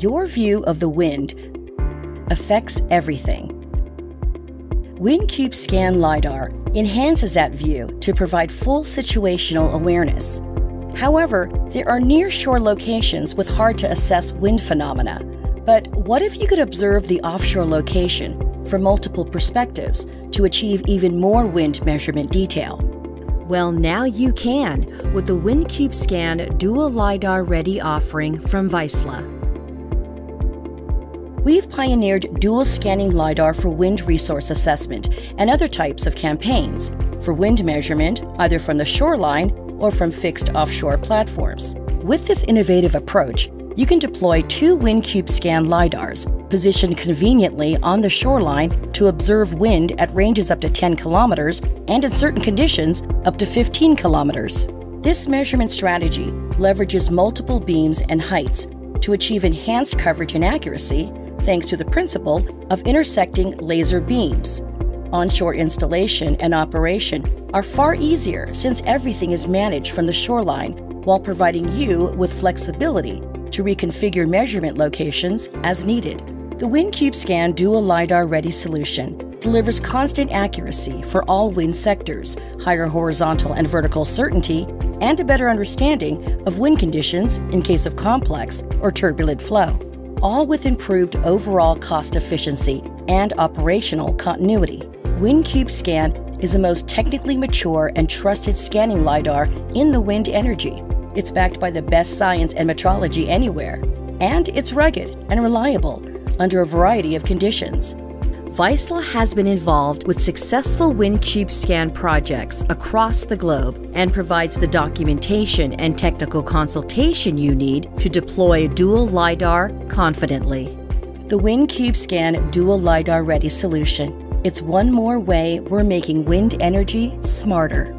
Your view of the wind affects everything. WindCube Scan LiDAR enhances that view to provide full situational awareness. However, there are near-shore locations with hard to assess wind phenomena. But what if you could observe the offshore location from multiple perspectives to achieve even more wind measurement detail? Well, now you can with the WindCube Scan Dual LiDAR Ready offering from Vaisala. We've pioneered dual scanning LiDAR for wind resource assessment and other types of campaigns, for wind measurement, either from the shoreline or from fixed offshore platforms. With this innovative approach, you can deploy two WindCube scan LiDARs positioned conveniently on the shoreline to observe wind at ranges up to 10 kilometers and in certain conditions up to 15 kilometers. This measurement strategy leverages multiple beams and heights to achieve enhanced coverage and accuracy thanks to the principle of intersecting laser beams. Onshore installation and operation are far easier since everything is managed from the shoreline while providing you with flexibility to reconfigure measurement locations as needed. The WindCube Scan Dual LiDAR Ready solution delivers constant accuracy for all wind sectors, higher horizontal and vertical certainty, and a better understanding of wind conditions in case of complex or turbulent flow all with improved overall cost efficiency and operational continuity. WindCube Scan is the most technically mature and trusted scanning LiDAR in the wind energy. It's backed by the best science and metrology anywhere, and it's rugged and reliable under a variety of conditions. Vaisala has been involved with successful WindCube scan projects across the globe and provides the documentation and technical consultation you need to deploy dual LiDAR confidently. The WindCube Scan Dual LiDAR Ready solution. It's one more way we're making wind energy smarter.